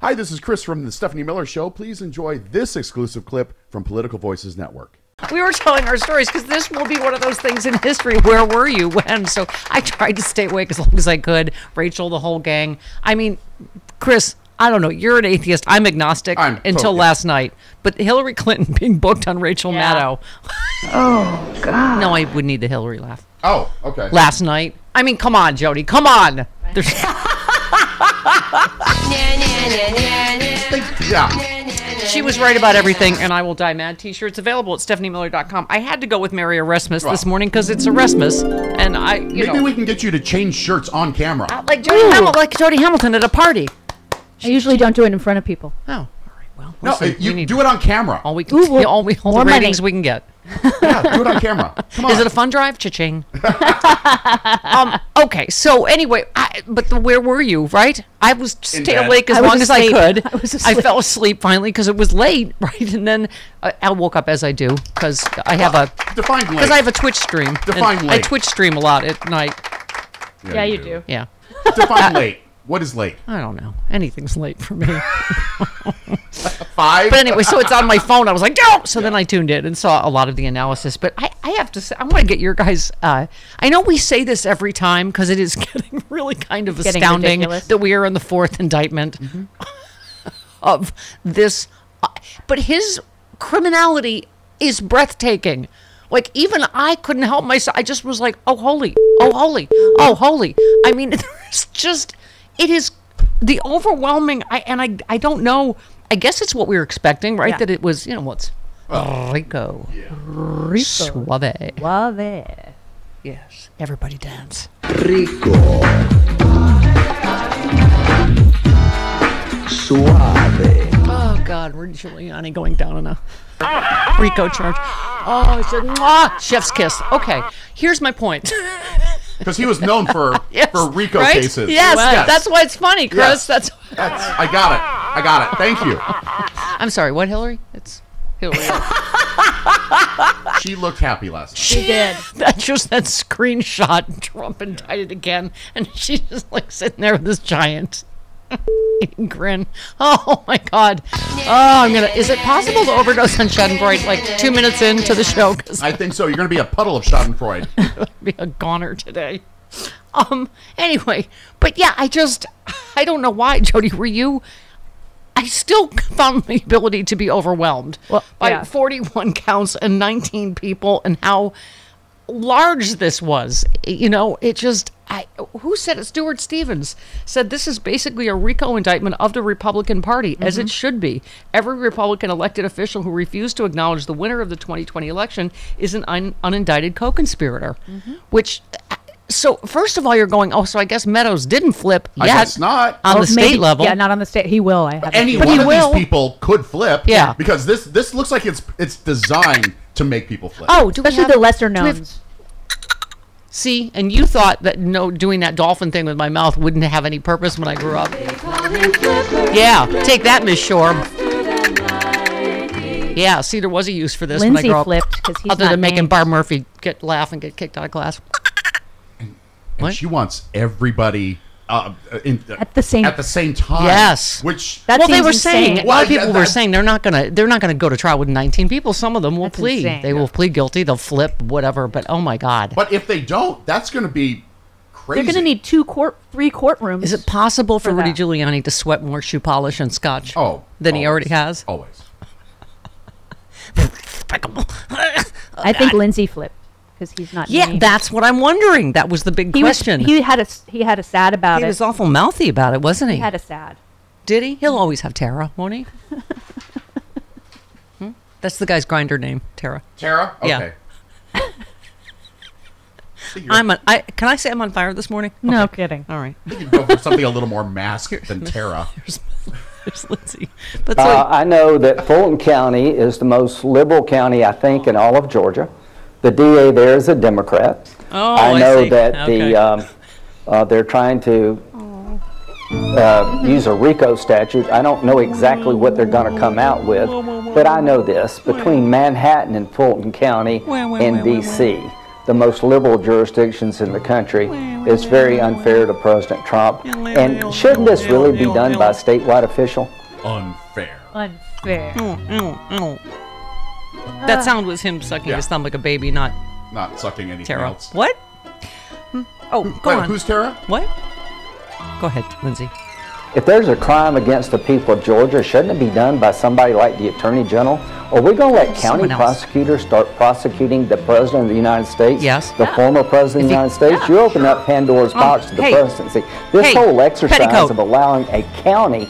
Hi, this is Chris from the Stephanie Miller Show. Please enjoy this exclusive clip from Political Voices Network. We were telling our stories because this will be one of those things in history. Where were you when? So I tried to stay awake as long as I could. Rachel, the whole gang. I mean, Chris, I don't know. You're an atheist. I'm agnostic I'm until totally- last night. But Hillary Clinton being booked on Rachel Maddow. Oh God. No, I would need the Hillary laugh. Oh, okay. Last night. I mean, come on, Jody. Come on. There's, Yeah. she was right about everything, and I will die mad. T-shirts available at stephaniemiller.com. I had to go with Mary Erasmus this morning because it's Erasmus, and I, you Maybe know, we can get you to change shirts on camera. like Jody Hamilton, like Jody Hamilton at a party. I usually don't do it in front of people. Oh, all right. Well, no, listen, uh, you we need do it on camera. all we can, Ooh, well, all, we, all the more money. we can get. Yeah, do it on camera. Come on. Is it a fun drive? Cha-ching. um, okay, so anyway, I, but the, where were you, right? I was stay bed. awake as I long as I could. I was I fell asleep finally because it was late, right? And then uh, I woke up as I do because I have a Define late. because I have a Twitch stream. and Define I. Twitch stream a lot at night. Yeah, you do. Yeah. Define late. What is late? I don't know. Anything's late for me. Five? But anyway, so it's on my phone. I was like, no. So then I tuned in and saw a lot of the analysis. But I, I have to say, I want to get your guys. Uh, I know we say this every time because it is getting really kind of Getting astounding that we are in the fourth indictment of this. Uh, but his criminality is breathtaking. Like even I couldn't help myself. I just was like, oh holy, oh holy, oh holy. I mean, there's just it is the overwhelming. I and I I don't know. I guess it's what we were expecting, right? Yeah. That it was, you know, what's Rico, Suave. Suave. Yes, everybody dance. Rico, suave. Oh God, we're Giuliani going down on a Rico charge. Oh, it's a mwah, chef's kiss. Okay, here's my point. Because he was known for Yes, for RICO right? cases. Yes, that's why it's funny, Chris. Yes. That's. That's, I got it. I got it. Thank you. I'm sorry. What, Hillary? It's Hillary. She looked happy last night. She did. That's just that screenshot. Trump indicted again, and she's just like sitting there with this giant grin. Oh my God. Oh, I'm gonna. Is it possible to overdose on Schadenfreude like two minutes into the show? Because I think so. You're going to be a puddle of Schadenfreude. be a goner today. Um. Anyway, but yeah, I just I don't know why, Jody. Were you? I still found the ability to be overwhelmed Well, by yeah. 41 counts and 19 people and how large this was. You know, it just. I, who said it? Stuart Stevens said this is basically a RICO indictment of the Republican Party, as it mm-hmm. should be. Every Republican elected official who refused to acknowledge the winner of the 2020 election is an un- unindicted co-conspirator. Mm-hmm. Which, so first of all, you're going, oh, so I guess Meadows didn't flip I yet not. on Well, the state maybe- level. Yeah, not on the state. He will. I have. a Any feeling. But he one of will. these people could flip. Yeah. Because this this looks like it's it's designed to make people flip. oh, do we Especially have- the lesser do we knowns. See, and you thought that no, doing that dolphin thing with my mouth wouldn't have any purpose when I grew up. Yeah, take that, Miss Shore. Yeah, see, there was a use for this when I Lindsay grew up. flipped because he's Other not than making named. Barb Murphy get laugh and get kicked out of class. and what? she wants everybody uh, in, At the same- at the same time. Yes. Which That well, they were insane. saying a lot Well, of yeah, people were saying they're not gonna they're not gonna go to trial with 19 people. Some of them will plead. insane. They will plead guilty. They'll flip whatever. But oh my God, but if they don't, that's going to be crazy. They're going to need two court, three courtrooms. is it possible for, For Rudy that. Giuliani to sweat more shoe polish and scotch? Oh, than he already has. Always. I think Lindsay flipped because he's not. Yeah, named. that's what I'm wondering. That was the big he was. question. He had a. s- He had a sad about He it. He was awful mouthy about it, wasn't he? he had a sad. Did he? He'll always have Tara, won't he? Hmm? That's the guy's Grindr name, Tara. Tara? Yeah. Okay. You're- I'm. On, I can I say I'm on fire this morning? No Okay. kidding. All right. you can go for something a little more masked than Tara. There's Lindsay. But Uh, so, I know that Fulton County is the most liberal county, I think, in all of Georgia. The DA there is a Democrat. Oh, I I know see. that Okay. the um, uh, they're trying to uh, use a RICO statute. I don't know exactly what they're going to come out with, but I know this: between Manhattan and Fulton County Wah, wah, in wah, wah, D.C., the most liberal jurisdictions in the country. It's very unfair to President Trump. And shouldn't this really be done by a statewide official? Unfair. Unfair. That sound was him sucking Yeah. his thumb like a baby, not Not sucking anything Tara. else. What? Hmm. Oh, go Wait, on. Who's Tara? What? Go ahead, Lindsay. If there's a crime against the people of Georgia, shouldn't it be done by somebody like the Attorney General? Or are we going to let county Someone else. prosecutors start prosecuting the President of the United States? Yes. The former President of the United States? You open up Pandora's box to the hey. presidency. This Hey, whole exercise Petticoat. of allowing a county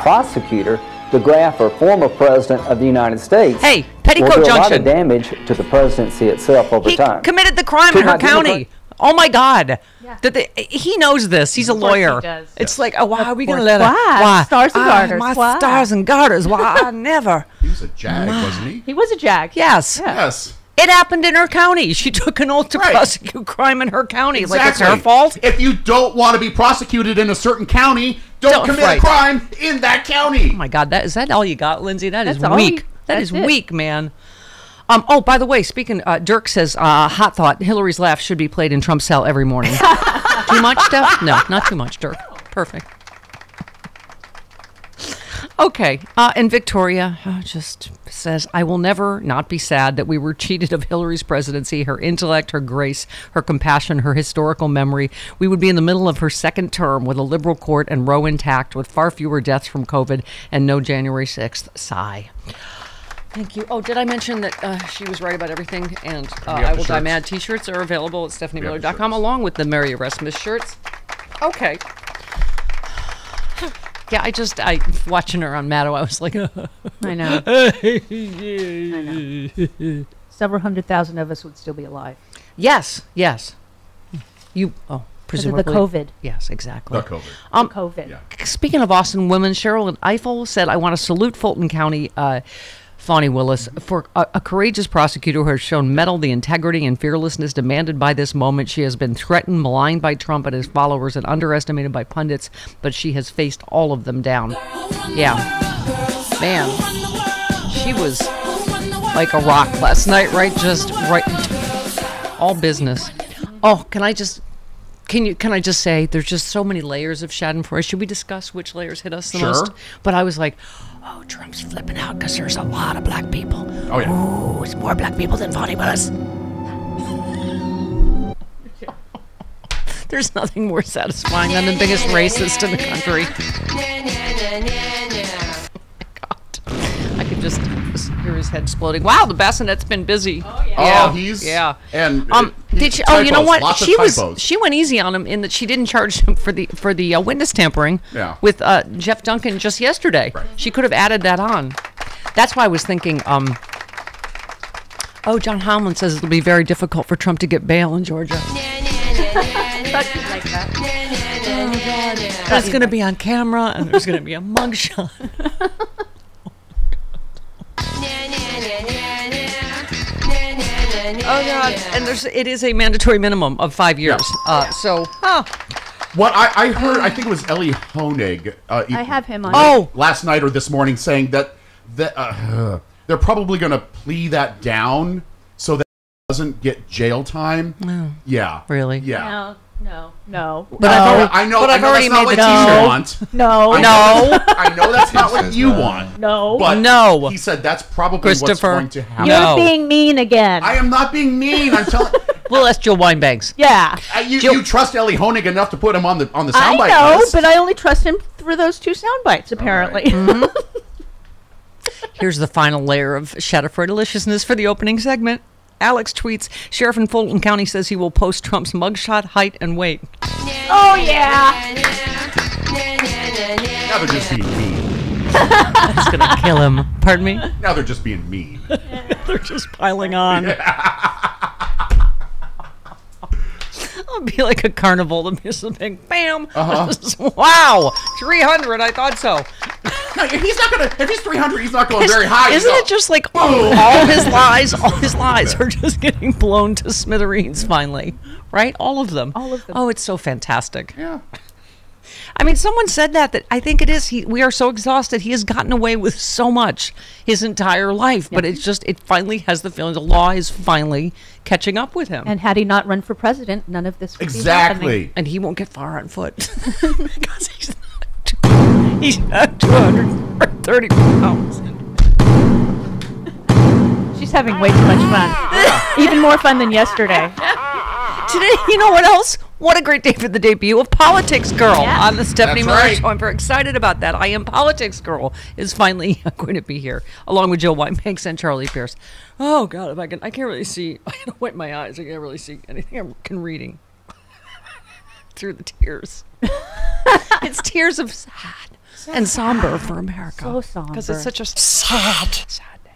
prosecutor to go former President of the United States Hey, Petticoat will do a lot Junction. of damage to the presidency itself over He time. committed the crime To in her my county. Oh my God! That the, he knows this. He's a course he lawyer. does. It's like, oh, why are we going to let her? Why? Stars and Ah, garters. My Why? stars and garters. Why? I never. He was a jag, wasn't he? He was a jag. Yes. Yes. It happened in her county. She took an oath to Right. prosecute crime in her county. Like it's her Exactly. fault. If you don't want to be prosecuted in a certain county, don't, Don't- commit right. a crime in that county. Oh my God, that is that all you got, Lindsay? That is That's all weak. you- That is that's it. weak, man. Um, oh, by the way, speaking, uh, Dirk says, uh, hot thought: Hillary's laugh should be played in Trump's cell every morning. too much, Steph? No, not too much, Dirk. Perfect. Okay, uh, and Victoria uh, just says, I will never not be sad that we were cheated of Hillary's presidency, her intellect, her grace, her compassion, her historical memory. We would be in the middle of her second term with a liberal court and Roe intact, with far fewer deaths from COVID and no January 6th. Sigh. Thank you. Oh, did I mention that uh, she was right about everything? And uh, I Will Die. Mad t shirts are available at stephaniemiller.com along with the Mary Erasmus shirts. Okay. Yeah, I just I watching her on Maddow, I was like, I know. I know. Several hundred thousand of us would still be alive. yes, yes. You oh, Because of presumably the COVID. Yes, exactly. The COVID. Um, COVID. Yeah. Speaking of Austin women, Sherrilyn Ifill said, I want to salute Fulton County uh, Fani Willis for a, a courageous prosecutor who has shown metal, the integrity, and fearlessness demanded by this moment. She has been threatened, maligned by Trump and his followers, and underestimated by pundits, but she has faced all of them down. Yeah. Man, she was like a rock last night, right? Just right. All business. Oh, can I just can you can I just say there's just so many layers of Schadenfreude. Should we discuss which layers hit us the Sure. most? But I was like, oh, Trump's flipping out because there's a lot of black people. Oh yeah. Oh, it's more black people than Fani Willis. There's nothing more satisfying than the biggest racist in the country. Oh, my God. I could just hear his head exploding. Wow, the bassinet's been busy. Oh yeah. Oh, he's yeah. And Um, it- did she? Oh, you know what? She was she went easy on him in that she didn't charge him for the for the uh, witness tampering. Yeah. With uh, Geoff Duncan just yesterday. Right. She could have added that on. That's why I was thinking. Um, oh, John Hamlin says it'll be very difficult for Trump to get bail in Georgia. Thought you'd like that. That's going to be on camera, and there's going to be a mugshot. Oh God! And there's it is a mandatory minimum of five years. Uh, so, huh. What I, I heard, I think it was Elie Honig. Uh, I have him on. Oh, last night or this morning saying that that uh, they're probably going to plea that down so that he doesn't get jail time. Yeah. Really? Yeah. No, no, no. But I've Oh, already- I know. but I I've know already that's not made what the- you No. want. No, I No. I know that's not what you no. want. no. But No. he said that's probably what's Christopher. going to happen. You're No. being mean again. I am not being mean. I'm telling. We'll ask Jill Wine-Banks. yeah. Uh, you, Jill- you trust Elie Honig enough to put him on the on the soundbite. I soundbite know, list. but I only trust him for those two sound bites, apparently. Mm-hmm. Here's the final layer of Schadenfreude deliciousness for the opening segment. Alex tweets, Sheriff in Fulton County says he will post Trump's mugshot, height, and weight. oh, yeah. now they're just being mean. It's gonna kill him. Pardon me? Now they're just being mean. They're just piling on. It'll be like a carnival. There'll be something, bam. Uh-huh. wow, 300. I thought so. He's not gonna. If he's 300, he's not going very high. Isn't He's it just like oh, all his lies, all his lies are just getting blown to smithereens finally, right? All of them. All of them. Oh, it's so fantastic. Yeah. I mean, someone said that. That I think it is. He, we are so exhausted. He has gotten away with so much his entire life, but it's just it finally has the feeling the law is finally catching up with him, and, And had he not run for president, none of this would be happening. Exactly. And he won't get far on foot because he's not, he's not 230 pounds. She's having way too much fun. Even more fun than yesterday. Today, you know what else? What a great day for the debut of Politics Girl Yeah. on the Stephanie That's Miller right. Show. I'm very excited about that. I Am Politics Girl is finally going to be here, along with Jill Wine-Banks and Charlie Pierce. Oh God, if I can, I can't really see. I gotta wipe my eyes. I can't really see anything I'm can reading through the tears. it's tears of sad and somber for America. So because it's such a sad, sad day.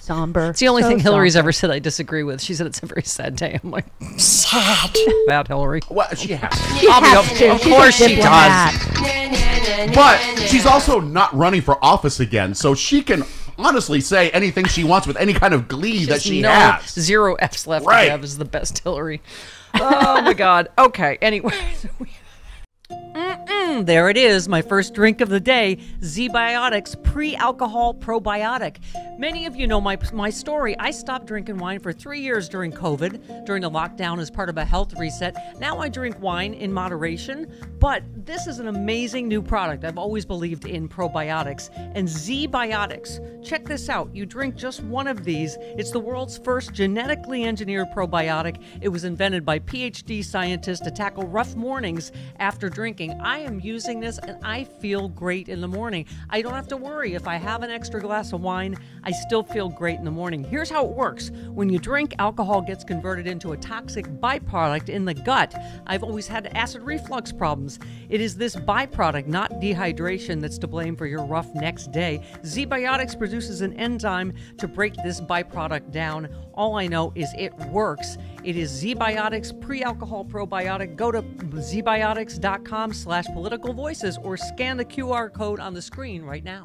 Somber. It's the only So thing Hillary's somber. ever said I disagree with. She said it's a very sad day. I'm like, sad. Bad Hillary. Well, she has. to. She has up- to. of She's course a she diplomat. But she's also not running for office again, so she can honestly say anything she wants with any kind of glee that she no has. zero F's left Right. to have is the best Hillary. Oh my God. Okay. Anyway. There it is, my first drink of the day, ZBiotics pre-alcohol probiotic. Many of you know my my story. I stopped drinking wine for three years during COVID, during the lockdown as part of a health reset. Now I drink wine in moderation, but this is an amazing new product. I've always believed in probiotics and ZBiotics. Check this out. You drink just one of these. It's the world's first genetically engineered probiotic. It was invented by PhD scientists to tackle rough mornings after drinking. I am using this and I feel great in the morning. I don't have to worry if I have an extra glass of wine, I still feel great in the morning. Here's how it works. When you drink, alcohol gets converted into a toxic byproduct in the gut. I've always had acid reflux problems. It is this byproduct, not dehydration, that's to blame for your rough next day. ZBiotics produces an enzyme to break this byproduct down. All I know is it works. It is ZBiotics pre-alcohol probiotic. Go to zbiotics.com slash political voices or scan the QR code on the screen right now.